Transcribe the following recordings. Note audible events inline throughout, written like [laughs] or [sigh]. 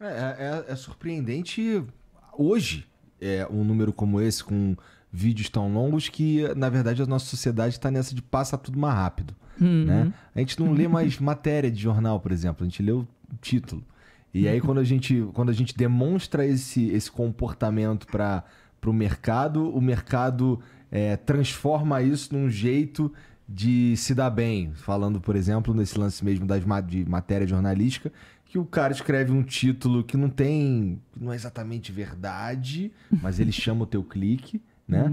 É, é, é surpreendente hoje é, um número como esse, com vídeos tão longos, que na verdade a nossa sociedade está nessa de passa tudo mais rápido. Uhum. Né? A gente não lê mais [laughs] matéria de jornal, por exemplo, a gente lê o título. E aí quando a gente, quando a gente demonstra esse, esse comportamento para o mercado, o mercado é, transforma isso num jeito de se dar bem. Falando, por exemplo, nesse lance mesmo das, de matéria jornalística, que o cara escreve um título que não tem. não é exatamente verdade, [laughs] mas ele chama o teu clique, né?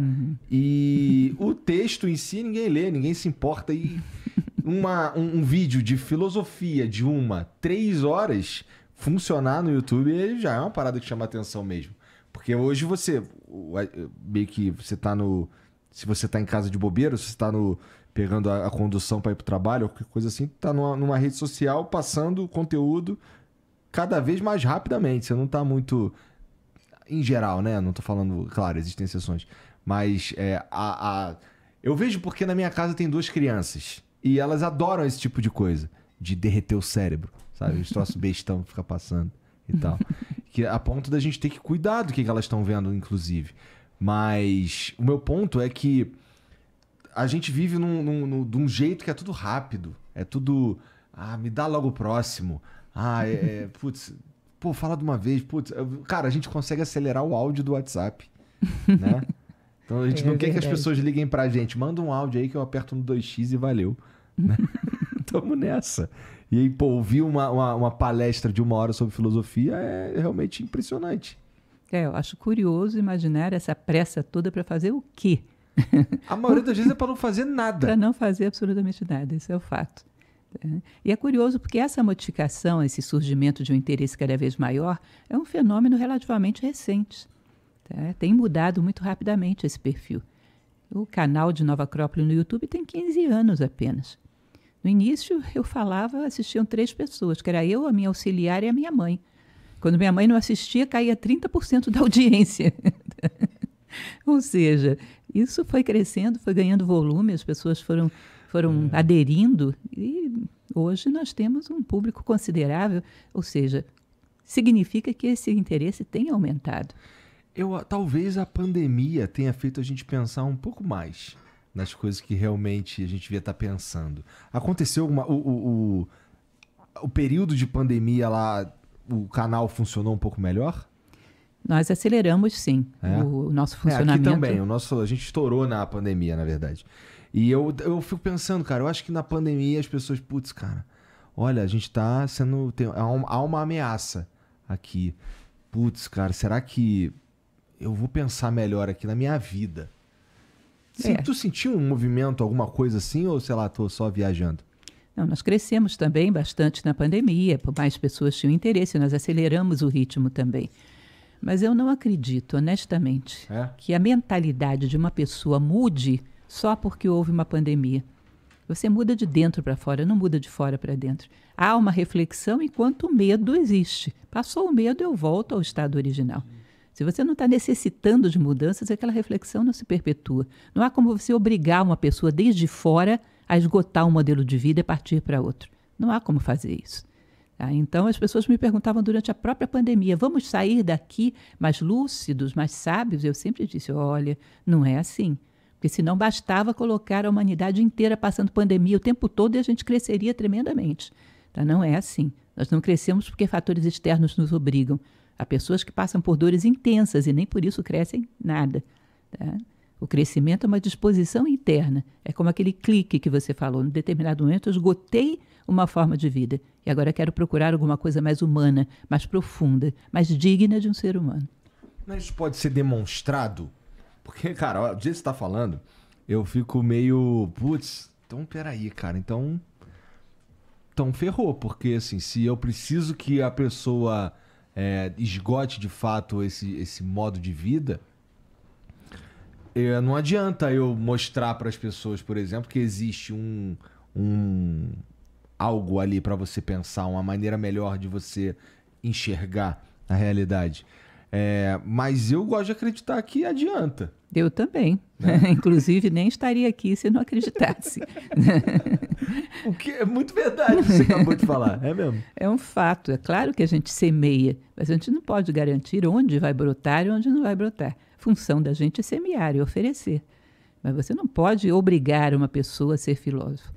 E o texto em si ninguém lê, ninguém se importa. E uma, um, um vídeo de filosofia de uma, três horas funcionar no YouTube ele já é uma parada que chama atenção mesmo. Porque hoje você. Meio que você tá no. Se você tá em casa de bobeira, se você tá no. Pegando a, a condução para ir pro trabalho, ou qualquer coisa assim, tá numa, numa rede social passando conteúdo cada vez mais rapidamente. Você não tá muito. Em geral, né? Não tô falando. Claro, existem exceções. Mas é, a, a- eu vejo porque na minha casa tem duas crianças. E elas adoram esse tipo de coisa. De derreter o cérebro. Sabe? Esse troço bestão que fica passando e tal. [laughs] que a ponto da gente ter que cuidar do que que elas estão vendo, inclusive. Mas o meu ponto é que a gente vive num, num, num- de um jeito que é tudo rápido. É tudo. Ah, me dá logo o próximo. Ah, é. é, [laughs] putz. Pô, fala de uma vez. Putz, cara, a gente consegue acelerar o áudio do WhatsApp. [laughs] Né? Então a gente É não quer que as pessoas liguem pra gente. Manda um áudio aí que eu aperto no 2x e valeu. Né? [laughs] Tamo nessa. E aí, pô, ouvir uma, uma, uma palestra de uma hora sobre filosofia é realmente impressionante. É, eu acho curioso imaginar essa pressa toda para fazer o quê? [laughs] A maioria das vezes é pra não fazer nada. Para não fazer absolutamente nada, isso é o fato. tá? E é curioso porque essa modificação, esse surgimento de um interesse cada vez maior, é um fenômeno relativamente recente. tá? Tem mudado muito rapidamente esse perfil. O canal de Nova Acrópole no YouTube tem 15 anos apenas. No início, eu falava, assistiam três pessoas, que era eu, a minha auxiliar e a minha mãe. Quando minha mãe não assistia, caía 30% da audiência. [laughs] Ou seja, isso foi crescendo, foi ganhando volume, as pessoas foram, foram aderindo e hoje nós temos um público considerável. Ou seja, significa que esse interesse tem aumentado. Eu, talvez a pandemia tenha feito a gente pensar um pouco mais nas coisas que realmente a gente devia estar pensando. Aconteceu alguma. O, o, o, o período de pandemia lá, o canal funcionou um pouco melhor? Nós aceleramos, sim, É? o, o nosso É, funcionamento. aqui também. O nosso, a gente estourou na pandemia, na verdade. E eu, eu fico pensando, cara, eu acho que na pandemia as pessoas, putz, cara, olha, a gente tá sendo. Tem, há, um- há uma ameaça aqui. Putz, cara, será que eu vou pensar melhor aqui na minha vida? Sim, É. Tu sentiu um movimento, alguma coisa assim, ou sei lá, tô só viajando? Não, nós crescemos também bastante na pandemia, por mais pessoas tinham interesse, nós aceleramos o ritmo também. Mas eu não acredito, honestamente, É? que a mentalidade de uma pessoa mude só porque houve uma pandemia. Você muda de dentro para fora, não muda de fora para dentro. Há uma reflexão enquanto o medo existe. Passou o medo, eu volto ao estado original. Se você não está necessitando de mudanças, aquela reflexão não se perpetua. Não há como você obrigar uma pessoa desde fora a esgotar um modelo de vida e partir para outro. Não há como fazer isso. tá? Então, as pessoas me perguntavam durante a própria pandemia: vamos sair daqui mais lúcidos, mais sábios? Eu sempre disse: olha, não é assim. Porque senão bastava colocar a humanidade inteira passando pandemia o tempo todo e a gente cresceria tremendamente. Tá? Não é assim. Nós não crescemos porque fatores externos nos obrigam. Há pessoas que passam por dores intensas e nem por isso crescem nada. tá? O crescimento é uma disposição interna. É como aquele clique que você falou. Em determinado momento, eu esgotei uma forma de vida e agora quero procurar alguma coisa mais humana, mais profunda, mais digna de um ser humano. Mas isso pode ser demonstrado? Porque, cara, do jeito que você tá falando, eu fico meio. Putz, então peraí, cara. Então. Então ferrou, porque assim, se eu preciso que a pessoa é, esgote de fato esse, esse modo de vida, é, não adianta eu mostrar para as pessoas, por exemplo, que existe um, um algo ali para você pensar, uma maneira melhor de você enxergar a realidade. É, mas eu gosto de acreditar que adianta. Eu também. É. [laughs] Inclusive, nem estaria aqui se não acreditasse. [laughs] o que é muito verdade que você acabou de falar, é mesmo? É um fato. É claro que a gente semeia, mas a gente não pode garantir onde vai brotar e onde não vai brotar. A função da gente é semear e oferecer. Mas você não pode obrigar uma pessoa a ser filósofo.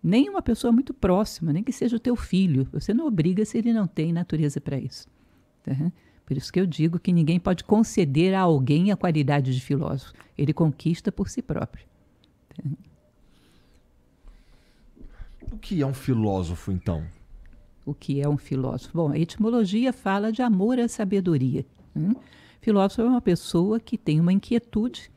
Nem uma pessoa muito próxima, nem que seja o teu filho. Você não obriga se ele não tem natureza para isso. Tá? Por isso que eu digo que ninguém pode conceder a alguém a qualidade de filósofo. Ele conquista por si próprio. O que é um filósofo, então? O que é um filósofo? Bom, a etimologia fala de amor à sabedoria. Hum? Filósofo é uma pessoa que tem uma inquietude,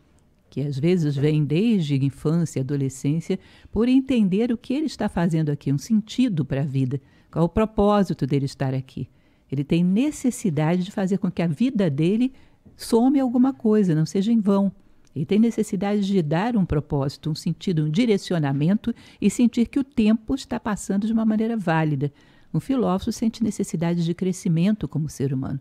que às vezes vem desde infância e adolescência, por entender o que ele está fazendo aqui, um sentido para a vida, qual o propósito dele estar aqui. Ele tem necessidade de fazer com que a vida dele some alguma coisa, não seja em vão. Ele tem necessidade de dar um propósito, um sentido, um direcionamento e sentir que o tempo está passando de uma maneira válida. Um filósofo sente necessidade de crescimento como ser humano.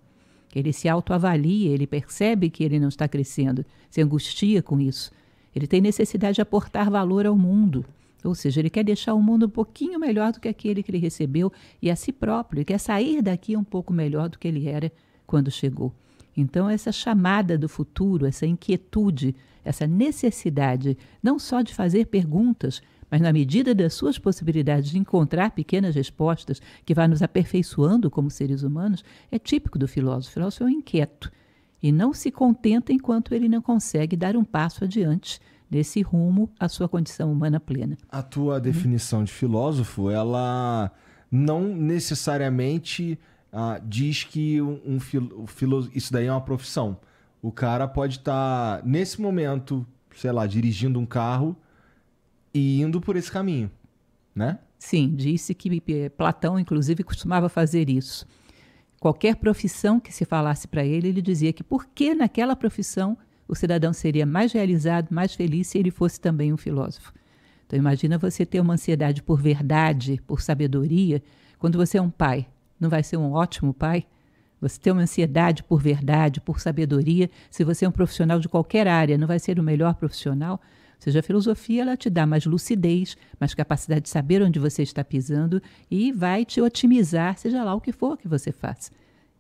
Ele se autoavalia, ele percebe que ele não está crescendo, se angustia com isso. Ele tem necessidade de aportar valor ao mundo. Ou seja, ele quer deixar o mundo um pouquinho melhor do que aquele que ele recebeu e a si próprio. Ele quer sair daqui um pouco melhor do que ele era quando chegou. Então, essa chamada do futuro, essa inquietude, essa necessidade, não só de fazer perguntas, mas na medida das suas possibilidades de encontrar pequenas respostas que vá nos aperfeiçoando como seres humanos, é típico do filósofo. O filósofo é um inquieto e não se contenta enquanto ele não consegue dar um passo adiante desse rumo à sua condição humana plena. A tua definição de filósofo, ela não necessariamente ah, diz que um, um filo, filo, isso daí é uma profissão. O cara pode estar, tá, nesse momento, sei lá, dirigindo um carro e indo por esse caminho, né? Sim, disse que eh, Platão, inclusive, costumava fazer isso. Qualquer profissão que se falasse para ele, ele dizia que por que naquela profissão o cidadão seria mais realizado, mais feliz se ele fosse também um filósofo. Então imagina você ter uma ansiedade por verdade, por sabedoria, quando você é um pai. Não vai ser um ótimo pai? Você tem uma ansiedade por verdade, por sabedoria, se você é um profissional de qualquer área, não vai ser o melhor profissional? Ou seja, a filosofia ela te dá mais lucidez, mais capacidade de saber onde você está pisando e vai te otimizar, seja lá o que for que você faça.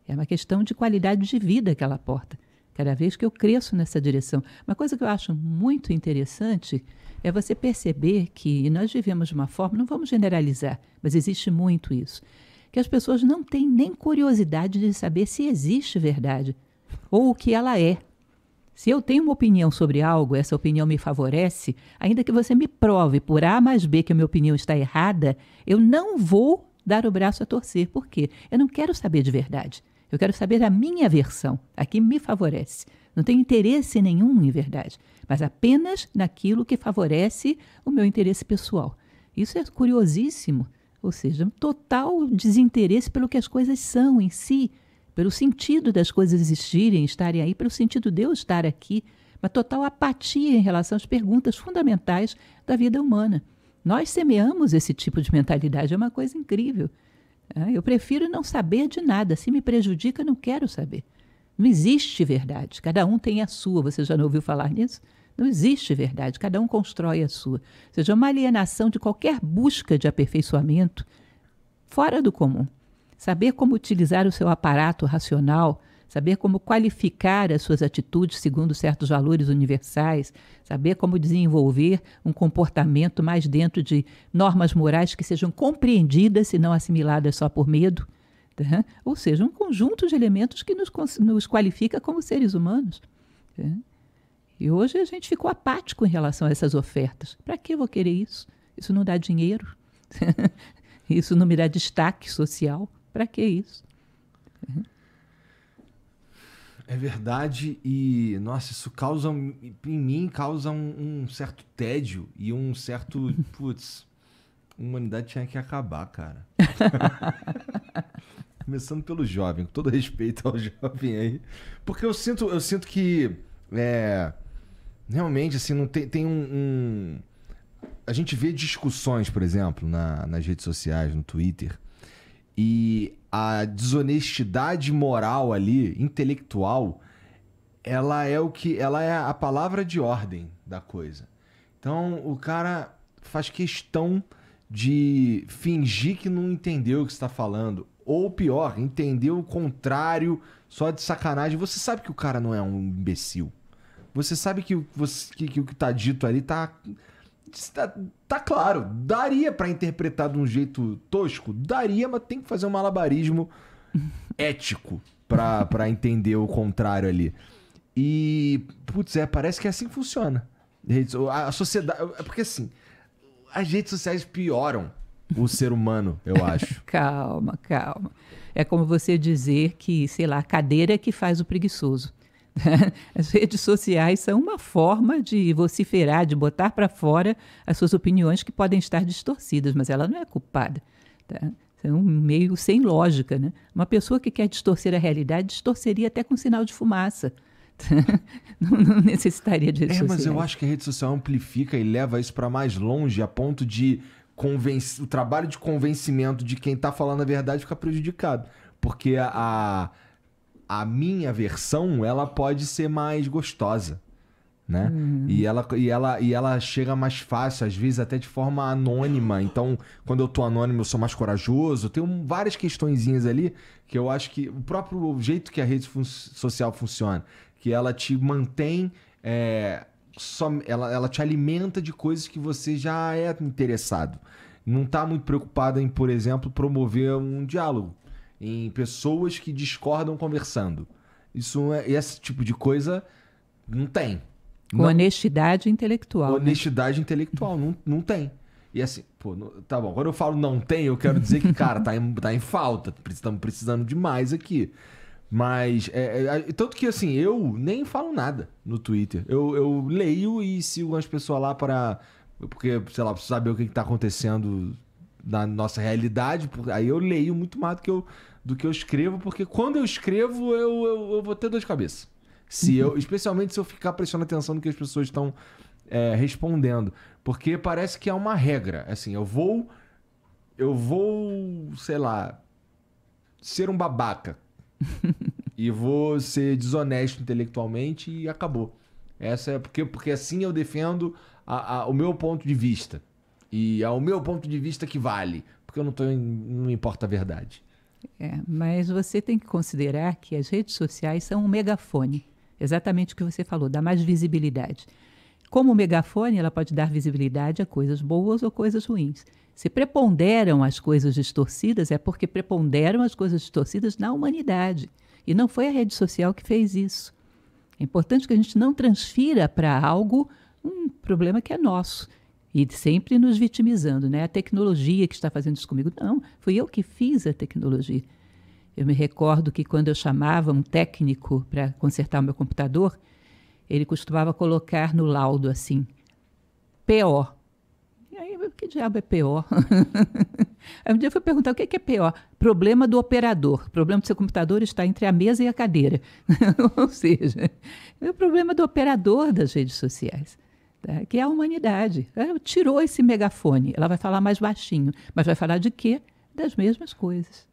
É uma questão de qualidade de vida que ela aporta cada vez que eu cresço nessa direção. Uma coisa que eu acho muito interessante é você perceber que nós vivemos de uma forma, não vamos generalizar, mas existe muito isso, que as pessoas não têm nem curiosidade de saber se existe verdade ou o que ela é. Se eu tenho uma opinião sobre algo, essa opinião me favorece, ainda que você me prove por A mais B que a minha opinião está errada, eu não vou dar o braço a torcer. Por quê? Eu não quero saber de verdade. Eu quero saber a minha versão, a que me favorece. Não tenho interesse nenhum em verdade, mas apenas naquilo que favorece o meu interesse pessoal. Isso é curiosíssimo, ou seja, um total desinteresse pelo que as coisas são em si, pelo sentido das coisas existirem, estarem aí, pelo sentido de eu estar aqui, uma total apatia em relação às perguntas fundamentais da vida humana. Nós semeamos esse tipo de mentalidade, é uma coisa incrível. É, eu prefiro não saber de nada. Se me prejudica, não quero saber. Não existe verdade. Cada um tem a sua. Você já não ouviu falar nisso? Não existe verdade. Cada um constrói a sua. Ou seja, uma alienação de qualquer busca de aperfeiçoamento fora do comum. Saber como utilizar o seu aparato racional saber como qualificar as suas atitudes segundo certos valores universais, saber como desenvolver um comportamento mais dentro de normas morais que sejam compreendidas e não assimiladas só por medo. Tá? Ou seja, um conjunto de elementos que nos, nos qualifica como seres humanos. Tá? E hoje a gente ficou apático em relação a essas ofertas. Para que eu vou querer isso? Isso não dá dinheiro. [laughs] isso não me dá destaque social. Para que isso? Tá? É verdade e, nossa, isso causa, em mim, causa um, um certo tédio e um certo, [laughs] putz, a humanidade tinha que acabar, cara. [laughs] Começando pelo jovem, com todo respeito ao [laughs] jovem aí. Porque eu sinto, eu sinto que, é, realmente, assim, não tem, tem um, um... A gente vê discussões, por exemplo, na, nas redes sociais, no Twitter, e a desonestidade moral ali, intelectual, ela é o que. Ela é a palavra de ordem da coisa. Então o cara faz questão de fingir que não entendeu o que está falando. Ou pior, entender o contrário só de sacanagem. Você sabe que o cara não é um imbecil. Você sabe que, você, que, que o que está dito ali tá, tá, tá claro. Daria para interpretar de um jeito tosco? Daria, mas tem que fazer um malabarismo [laughs] ético para entender o contrário ali. E, putz, é, parece que é assim que funciona. A sociedade. É porque assim, as redes sociais pioram o ser humano, eu [laughs] acho. calma, calma. É como você dizer que, sei lá, a cadeira é que faz o preguiçoso. [laughs] As redes sociais são uma forma de vociferar, de botar para fora as suas opiniões que podem estar distorcidas, mas ela não é culpada. Tá? É um meio sem lógica. Né? Uma pessoa que quer distorcer a realidade distorceria até com sinal de fumaça. [laughs] não, não, necessitaria de redes É, mas eu acho que a rede social amplifica e leva isso para mais longe, a ponto de o trabalho de convencimento de quem está falando a verdade fica prejudicado. Porque a, a minha versão, ela pode ser mais gostosa. Né? Uhum. E, ela, e, ela, e ela chega mais fácil, às vezes até de forma anônima. Então, quando eu tô anônimo, eu sou mais corajoso. Tem várias questõezinhas ali que eu acho que o próprio jeito que a rede fun social funciona, que ela te mantém. É, só, ela, ela te alimenta de coisas que você já é interessado. Não está muito preocupado em, por exemplo, promover um diálogo em pessoas que discordam conversando. Isso é, esse tipo de coisa não tem. Com não, honestidade intelectual. Né? Honestidade né? intelectual, não, não tem. E assim, pô, tá bom. Quando eu falo não tem, eu quero dizer que, cara, tá em, tá em falta. Estamos precisando demais aqui. Mas, é, é, tanto que assim, eu nem falo nada no Twitter. Eu, eu leio e sigo as pessoas lá para. Porque, sei lá, preciso saber o que, está acontecendo na nossa realidade. Aí eu leio muito mais do que eu, do que eu escrevo, porque quando eu escrevo, eu, eu, eu vou ter dor de cabeça. Se eu, especialmente se eu ficar prestando atenção no que as pessoas estão é, respondendo. Porque parece que é uma regra. Assim, eu vou. Eu vou, sei lá, ser um babaca [laughs] e vou ser desonesto intelectualmente e acabou. Essa é porque, porque assim eu defendo a, a, o meu ponto de vista. E é o meu ponto de vista que vale. Porque eu não, tô, não importa a verdade. É, mas você tem que considerar que as redes sociais são um megafone. Exatamente o que você falou, dá mais visibilidade. Como megafone, ela pode dar visibilidade a coisas boas ou coisas ruins. Se preponderam as coisas distorcidas, é porque preponderam as coisas distorcidas na humanidade. E não foi a rede social que fez isso. É importante que a gente não transfira para algo um problema que é nosso. E sempre nos vitimizando, né? A tecnologia que está fazendo isso comigo. Não, fui eu que fiz a tecnologia. Eu me recordo que quando eu chamava um técnico para consertar o meu computador, ele costumava colocar no laudo assim: PO, que diabo é pior? [laughs] Aí um dia eu fui perguntar o que é pior. Problema do operador. O problema do seu computador está entre a mesa e a cadeira. [laughs] Ou seja, é o problema do operador das redes sociais. Tá? Que é a humanidade. Ela tirou esse megafone. Ela vai falar mais baixinho. Mas vai falar de quê? Das mesmas coisas.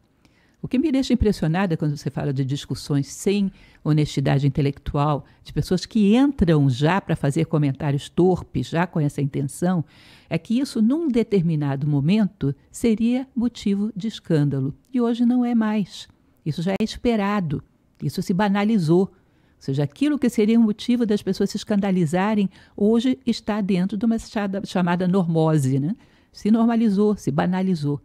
O que me deixa impressionada quando você fala de discussões sem honestidade intelectual, de pessoas que entram já para fazer comentários torpes, já com essa intenção, é que isso, num determinado momento, seria motivo de escândalo. E hoje não é mais. Isso já é esperado. Isso se banalizou. Ou seja, aquilo que seria um motivo das pessoas se escandalizarem, hoje está dentro de uma chamada normose. Né? Se normalizou, se banalizou.